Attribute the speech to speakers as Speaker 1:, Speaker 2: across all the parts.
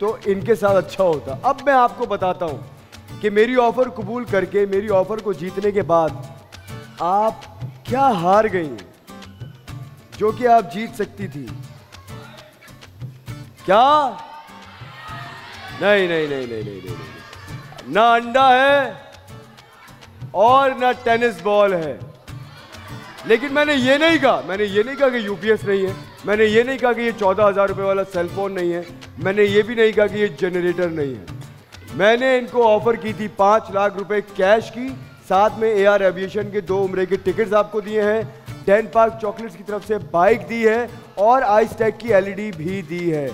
Speaker 1: तो इनके साथ अच्छा होता। अब मैं आपको बताता हूँ कि मेरी ऑफ़र कबूल करके, मेरी ऑफ़र को जीतने के बाद आप क्या हार गई हैं? जो कि आप जीत सकती थी। क्या? नहीं नहीं नहीं नहीं नहीं नहीं। ना अंडा है और ना टेनिस बॉल है। लेकिन मैंने ये नहीं कहा, मैंने ये नहीं कहा कि यूपीएस नहीं है। मैंने ये नहीं कहा कि ये चौदह हज़ार रुपए वाला सेलफोन नहीं है। मैंने ये भी नहीं कहा कि ये जनरेटर नहीं है। मैंने इनको ऑफ़र की थी पाँच लाख रुपए कैश की। साथ में एआर एविएशन के दो उम्र के टिकट्स आपको दिए हैं। टेन पार्क चॉकलेट्स की तरफ़ से बाइक दी है और आइस टैग की एलईडी भी दी है।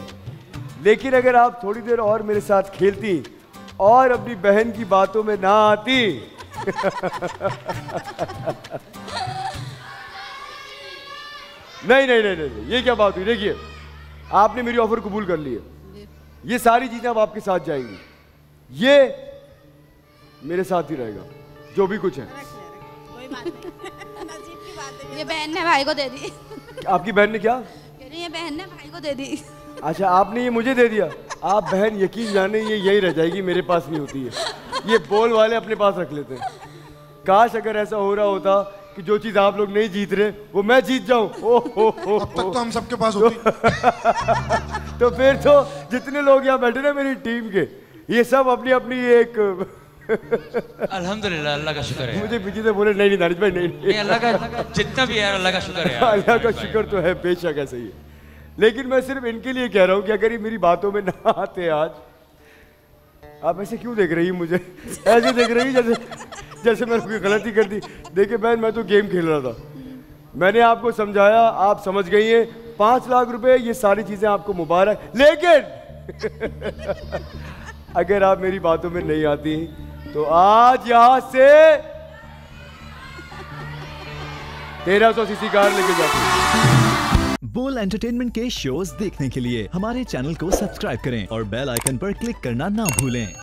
Speaker 1: लेकिन अगर आप थोड़ी देर और मेरे साथ खेलती और अपनी बहन की बातों में ना आती। नहीं नहीं नहीं नहीं ये क्या बात हुई? देखिए, आपने मेरी ऑफ़र कबूल कर ली है। ये सारी चीज़ें अब आपके साथ जाएँगी। ये मेरे साथ ही रहेगा जो भी कुछ है।
Speaker 2: कोई बात नहीं। नसीब की बात है।
Speaker 3: ये बहन ने भाई को दे दी।
Speaker 1: आपकी बहन ने क्या?
Speaker 3: ये बहन ने भाई को दे दी।
Speaker 1: अच्छा आपने ये मुझे दे दिया? आप बहन यकीन जाने ये यही रह जाएगी मेरे पास नहीं होती है। ये बोल वाले अपने पास रख लेते हैं। काश अगर ऐसा हो रहा होता कि जो चीज़ आप लोग नहीं जीत रहे वो मैं जीत जाऊँ। हो हो
Speaker 4: तक तो हम सबके पास होती।
Speaker 1: तो फिर तो जितने लोग यहाँ बैठे ना मेरी टीम के ये सब अपनी अपनी एक
Speaker 5: अल्हम्दुलिल्लाह अल्लाह का शुक्र है
Speaker 1: मुझे पीछे से बोले नहीं नहीं दानिश भाई नहीं
Speaker 5: नहीं। अल्लाह का जितना भी है अल्लाह का शुक्र है
Speaker 1: अल्लाह का शुक्र तो है बेशक ऐसे ही है। लेकिन मैं सिर्फ़ इनके लिए कह रहा हूँ कि अगर ये मेरी बातों में ना आते आज आप ऐसे क्यों देख रही हैं मुझे? ऐसे देख रही जैसे जैसे मैंने कोई गलती कर दी। देखिए बहन, मैं तो गेम खेल रहा था। मैंने आपको समझाया, आप समझ गई हैं। पाँच लाख रुपए, ये सारी चीज़ें आपको मुबारक। लेकिन अगर आप मेरी बातों में नहीं आती तो आज यहाँ से तेरह सौ सीसी कार लेके जाती
Speaker 6: बोल एंटरटेनमेंट के शोज़ देखने के लिए हमारे चैनल को सब्सक्राइब करें और बेल आइकन पर क्लिक करना ना भूलें।